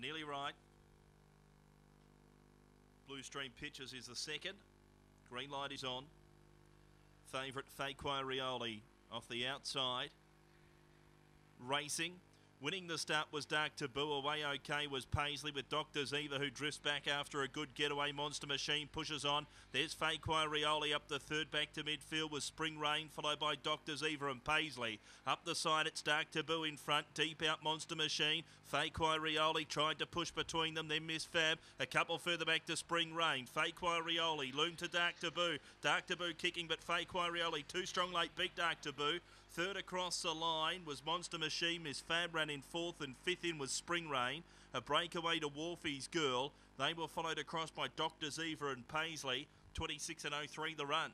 nearly right. Blue Stream Pictures is the second. Green light is on. Favourite Rioli off the outside. Racing. Winning the start was Dark Taboo. Away okay was Paisley with Dr. Ziva who drifts back after a good getaway. Monster Machine pushes on. There's Faquo Rioli up the third back to midfield with Spring Rain followed by Dr. Ziva and Paisley. Up the side it's Dark Taboo in front. Deep out Monster Machine. Faquo Rioli tried to push between them then Miss Fab. A couple further back to Spring Rain. Faquo Rioli loom to Dark Taboo. Dark Taboo kicking but Faquo Rioli too strong late beat Dark Taboo. Third across the line was Monster Machine. Miss Fab ran in fourth and fifth in was Spring Rain. A breakaway to Wolfie's Girl. They were followed across by Dr. Ziva and Paisley. 26 and 03 the run.